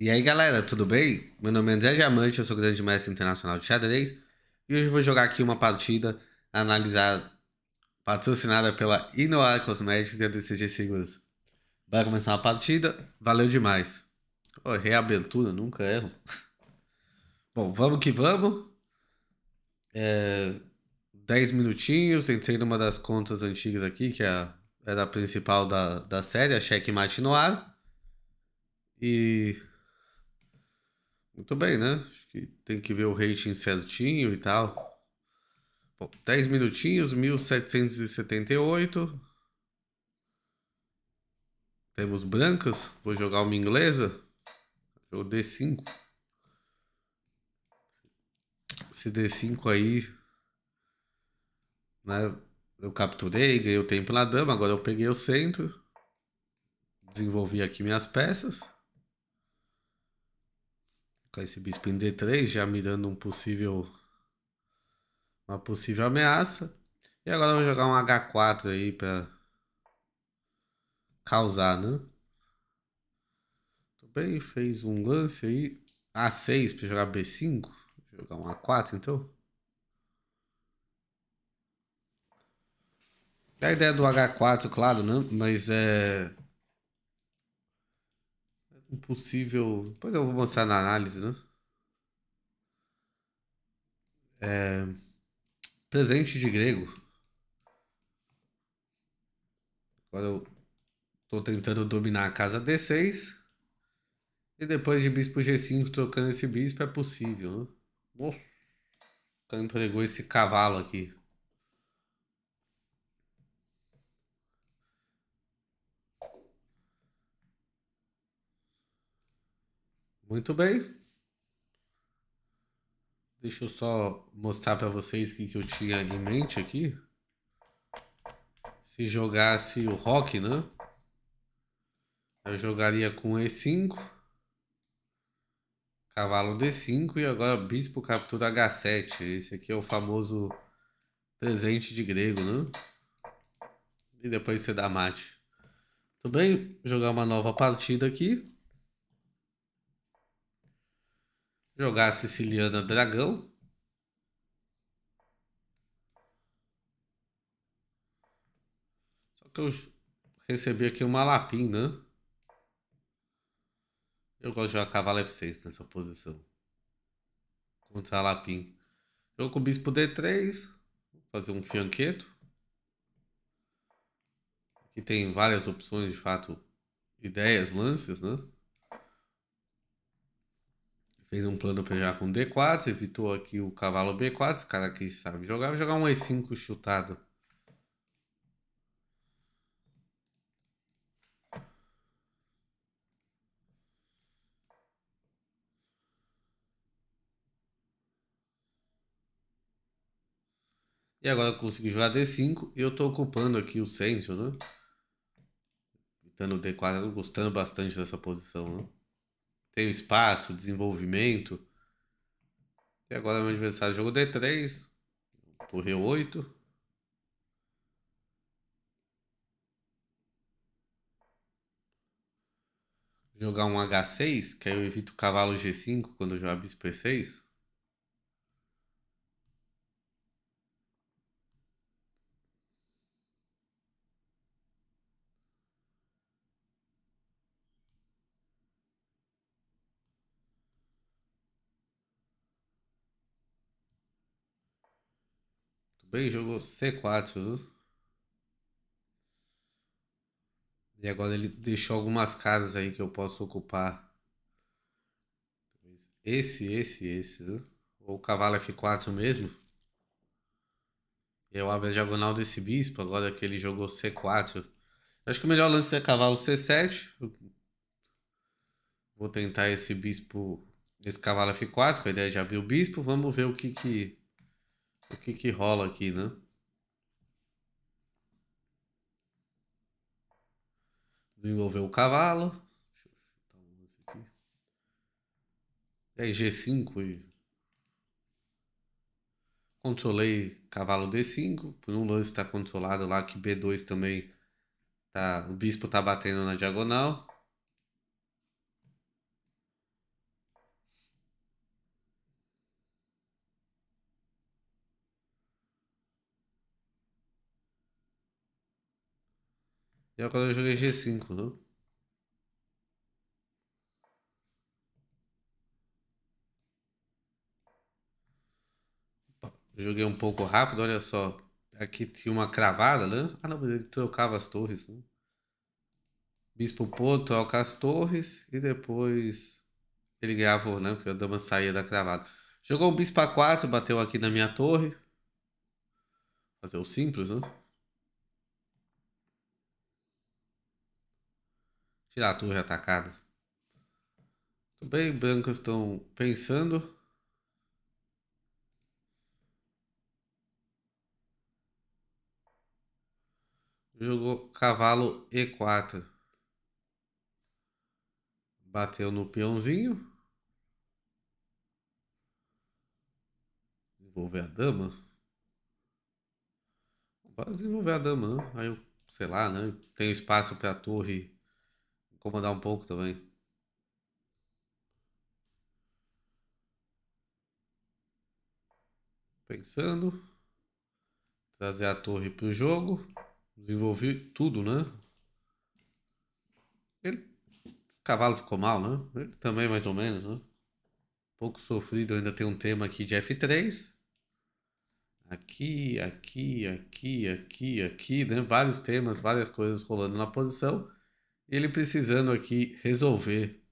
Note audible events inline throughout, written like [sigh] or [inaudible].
E aí galera, tudo bem? Meu nome é André Diamante, eu sou grande mestre internacional de xadrez e hoje eu vou jogar aqui uma partida analisar patrocinada pela Inoar Cosméticos e a DCG Seguros. Vai começar uma partida, valeu demais. Oh, reabertura, nunca erro. [laughs] Bom, vamos que vamos. É, 10 minutinhos, entrei numa das contas antigas aqui, que é a, era a principal da, da série, a Checkmate Noir. E muito bem, né? Acho que tem que ver o rating certinho e tal. Bom, 10 minutinhos, 1778. Temos brancas. Vou jogar uma inglesa. Jogo D5. Esse D5 aí. Né? Eu capturei, ganhei o tempo na dama. Agora eu peguei o centro. Desenvolvi aqui minhas peças com esse bispo em D3, já mirando um possível uma possível ameaça. E agora eu vou jogar um H4 aí para causar, né? Tudo bem, fez um lance aí. A6 para jogar B5. Vou jogar um A4 então. A ideia do H4, claro, né? Mas é um possível. Depois eu vou mostrar na análise, né? É... Presente de grego. Agora eu tô tentando dominar a casa D6. E depois de bispo G5 trocando esse bispo é possível, né? Nossa. Entregou esse cavalo aqui. Muito bem. Deixa eu só mostrar para vocês o que, que eu tinha em mente aqui. Se jogasse o rock, né? Eu jogaria com E5. Cavalo D5 e agora bispo captura H7. Esse aqui é o famoso presente de grego, né? E depois você dá mate. Tudo bem? Vou jogar uma nova partida aqui. Jogar a Siciliana Dragão. Só que eu recebi aqui uma lapinha, né? Eu gosto de jogar cavalo F6 nessa posição. Contra a lapim. Jogo com o bispo D3. Vou fazer um fianqueto. Aqui tem várias opções, de fato, ideias, lances, né? Fez um plano para jogar com D4, evitou aqui o cavalo B4. Esse cara aqui sabe jogar. Vai jogar um E5 chutado. E agora eu consegui jogar D5 e eu estou ocupando aqui o centro, né? Evitando D4, gostando bastante dessa posição, né? Tenho espaço, desenvolvimento. E agora meu adversário jogou D3. Torre 8. Jogar um H6, que aí eu evito o cavalo G5 quando eu jogar bispo E6. Bem, jogou C4, viu? E agora ele deixou algumas casas aí que eu posso ocupar. Esse, esse, esse? Ou o cavalo F4 mesmo. Eu abro a diagonal desse bispo, agora que ele jogou C4. Acho que o melhor lance é cavalo C7. Vou tentar esse bispo, esse cavalo F4, com a ideia de abrir o bispo. Vamos ver o que que o que que rola aqui, né? Desenvolveu o cavalo. Deixa eu chutar um lance aqui. Aí, G5 e... Controlei cavalo D5. Por um lance está controlado lá que B2 também tá... O bispo tá batendo na diagonal. E agora eu joguei G5, né? Joguei um pouco rápido, olha só. Aqui tinha uma cravada, né? Ah, não, ele trocava as torres, né? Bispo Porto, troca as torres e depois ele ganhava, né? Porque a dama saía da cravada. Jogou o bispo A4, bateu aqui na minha torre. Fazer o simples, né? A torre atacada. Bem, brancas estão pensando. Jogou cavalo E4. Bateu no peãozinho. Desenvolver a dama. Pode desenvolver a dama, não. Aí eu, sei lá, né? Tem espaço para a torre incomodar um pouco também. Pensando. Trazer a torre para o jogo. Desenvolvi tudo, né? Ele, esse cavalo ficou mal, né? Ele também mais ou menos, né? Pouco sofrido, ainda tem um tema aqui de F3. Aqui, aqui, aqui, aqui, aqui, né? Vários temas, várias coisas rolando na posição. Ele precisando aqui resolver.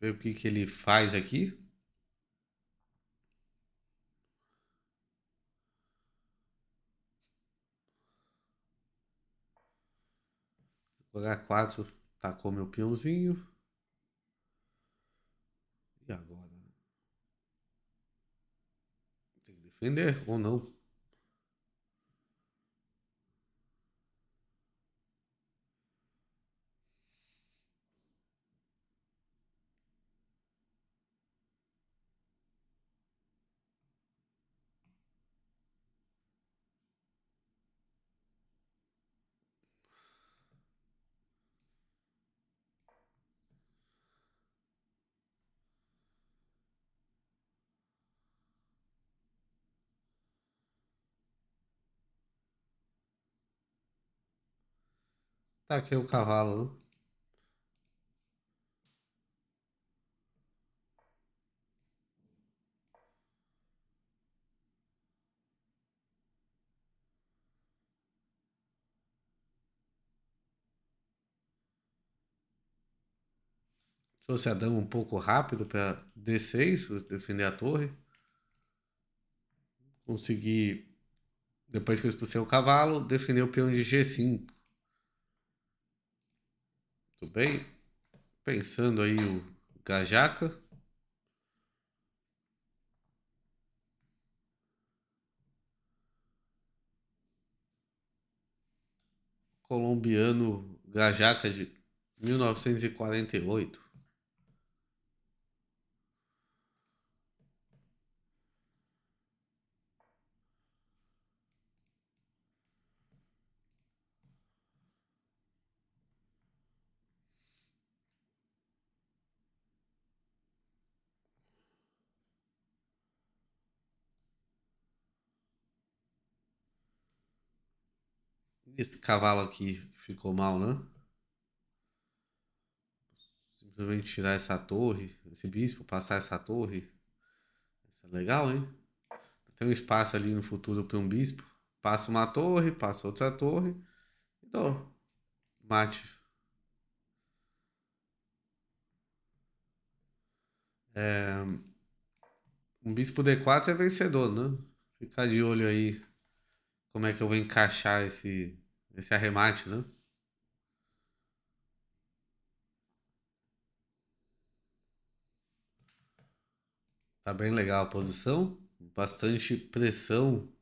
Ver o que, que ele faz aqui. H4 tacou meu peãozinho. E agora? Tem que defender ou não? Tá aqui o cavalo, né? Trouxe a dama um pouco rápido para D6, defender a torre. Consegui, depois que eu expulsei o cavalo, defender o peão de G5. Tudo bem? Pensando aí o Gajaca. Colombiano Gajaca de 1948. Esse cavalo aqui ficou mal, né? Simplesmente tirar essa torre, esse bispo, passar essa torre. Isso é legal, hein? Tem um espaço ali no futuro para um bispo. Passa uma torre, passa outra torre. E. Mate. É... Um bispo D4 é vencedor, né? Ficar de olho aí como é que eu vou encaixar esse esse arremate, né? Tá bem legal a posição, bastante pressão.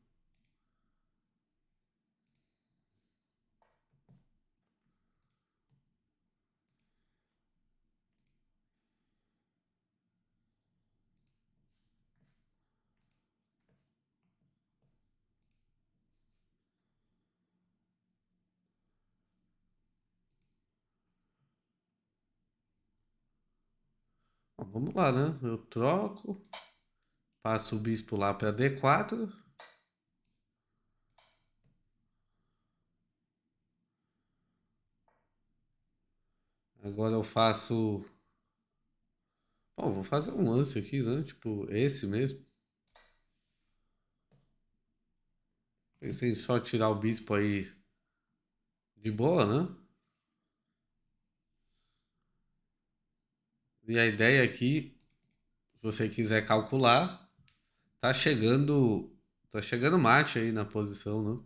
Vamos lá, né? Eu troco. Passo o bispo lá para D4. Agora eu faço. Bom, vou fazer um lance aqui, né? Tipo, esse mesmo. Pensei em só tirar o bispo aí de boa, né? E a ideia aqui, se você quiser calcular, tá chegando, tá chegando mate aí na posição, né?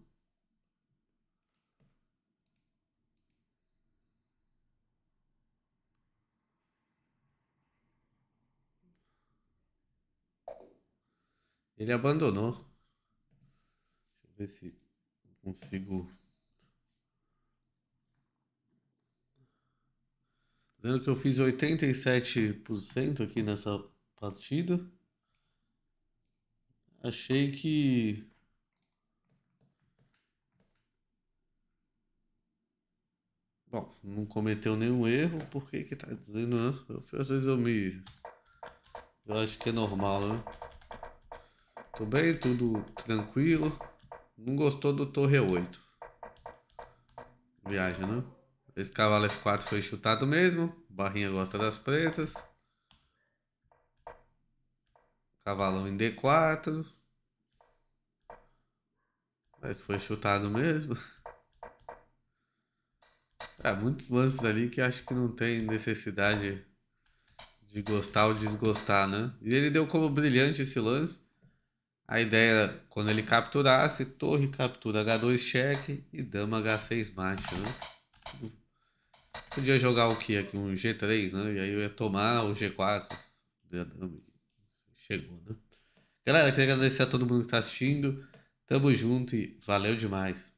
Ele abandonou. Deixa eu ver se consigo. Vendo que eu fiz 87% aqui nessa partida. Achei que. Bom, não cometeu nenhum erro, por que que tá dizendo, né? Às vezes eu me. Eu acho que é normal, né? Tô bem, tudo tranquilo. Não gostou do torre 8. Viagem, né? Esse cavalo F4 foi chutado mesmo. Barrinha gosta das pretas. Cavalão em D4. Mas foi chutado mesmo. [laughs] É, muitos lances ali que acho que não tem necessidade de gostar ou desgostar, né? E ele deu como brilhante esse lance. A ideia, quando ele capturasse, torre captura H2 cheque e dama H6 mate, né? Podia jogar o que aqui? Um G3, né? E aí eu ia tomar o G4. Chegou, né? Galera, queria agradecer a todo mundo que está assistindo. Tamo junto e valeu demais.